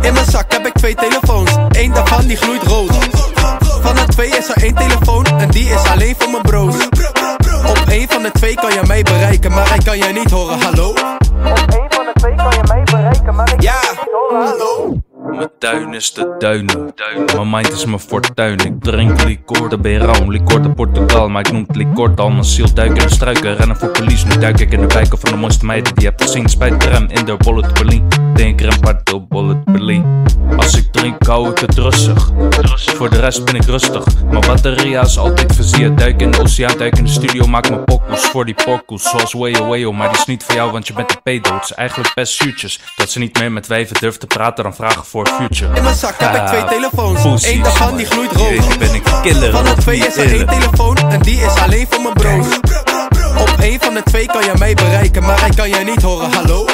In mijn zak heb ik twee telefoons, één daarvan die gloeit rood. Van de twee is er één telefoon en die is alleen voor mijn bro's. Op één van de twee kan je mij bereiken, maar ik kan je niet horen, hallo? Op één van de twee kan je mij bereiken, maar ik ja. kan je niet horen, hallo? Mijn tuin is de duinen. Mijn mind is mijn fortuin. Ik drink liquor de Beirão, liquor de Portugal. Maar ik noem het liquor al mijn ziel. Duik in de struiken, rennen voor police. Nu duik ik in de wijken van de mooiste meiden die je hebt gezien. Spijt tram in de bullet Berlin. Denk er een paar bullet Berlin. Ik hou ik het rustig. Voor de rest ben ik rustig. Mijn batteria is altijd versierd. Duik in de oceaan, duik in de studio, maak mijn pokkels voor die pokkels. Zoals Wayo Wayo, maar die is niet voor jou, want je bent een pedo. Het is eigenlijk best zuurtjes. Dat ze niet meer met wijven durft te praten, dan vragen voor future. In mijn zak heb ik twee Ah, telefoons, één daarvan die gloeit rood. Ben ik killer. Van de twee is er één telefoon en die is alleen voor mijn bro's. Op één van de twee kan je mij bereiken, maar ik kan je niet horen, hallo?